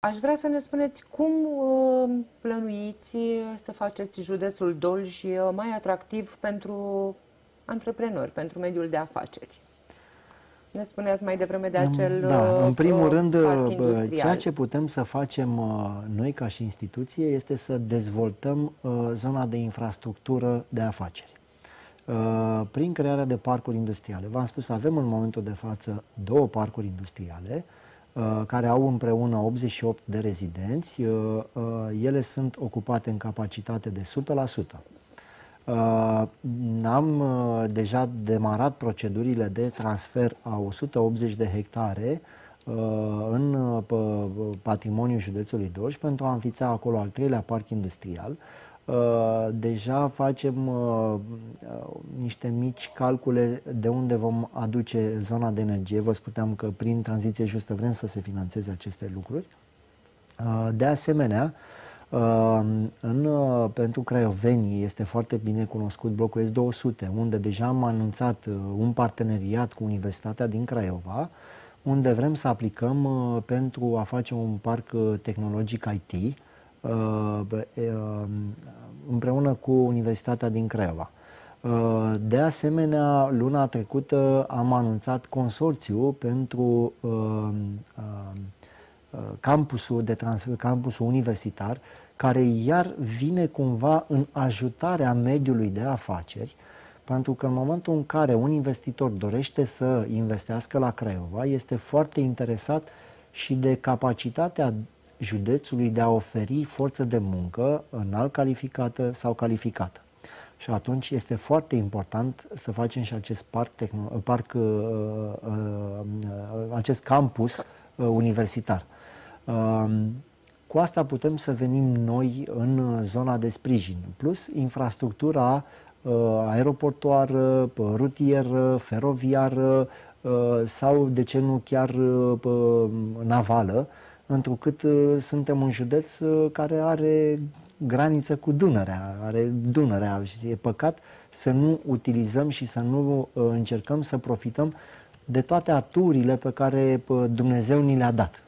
Aș vrea să ne spuneți cum uh, plănuiți să faceți județul Dolj uh, mai atractiv pentru antreprenori, pentru mediul de afaceri. Ne spuneați mai devreme de acel Da, în primul uh, rând, parc bă, industrial. ceea ce putem să facem uh, noi ca și instituție este să dezvoltăm uh, zona de infrastructură de afaceri. Uh, Prin crearea de parcuri industriale. V-am spus, avem în momentul de față două parcuri industriale uh, care au împreună 88 de rezidenți. Uh, uh, Ele sunt ocupate în capacitate de 100%. Uh, am uh, deja demarat procedurile de transfer a 180 de hectare uh, în uh, p- patrimoniul județului Dolj pentru a înfița acolo al treilea parc industrial. Uh, deja facem uh, uh, niște mici calcule de unde vom aduce zona de energie. Vă spuneam că prin tranziție justă vrem să se financeze aceste lucruri. Uh, De asemenea, uh, în, uh, pentru craioveni este foarte bine cunoscut blocul S200, unde deja am anunțat uh, un parteneriat cu Universitatea din Craiova, unde vrem să aplicăm uh, pentru a face un parc uh, tehnologic IT uh, bă, e, uh, împreună cu Universitatea din Craiova. Uh, De asemenea, luna trecută am anunțat consorțiu pentru uh, uh, uh, campusul de transfer, campusul universitar, care iar vine cumva în ajutarea mediului de afaceri, pentru că în momentul în care un investitor dorește să investească la Craiova, este foarte interesat și de capacitatea județului de a oferi forță de muncă înalt calificată sau calificată. Și atunci este foarte important să facem și acest parc, tehno- parc uh, uh, uh, acest campus uh, universitar. Uh, cu asta putem să venim noi în uh, zona de sprijin, plus infrastructura uh, aeroportoară, p- rutieră, feroviară uh, sau, de ce nu, chiar uh, p- navală, întrucât uh, suntem un județ uh, care are graniță cu Dunărea, are Dunărea și e păcat să nu utilizăm și să nu uh, încercăm să profităm de toate aturile pe care uh, Dumnezeu ni le-a dat.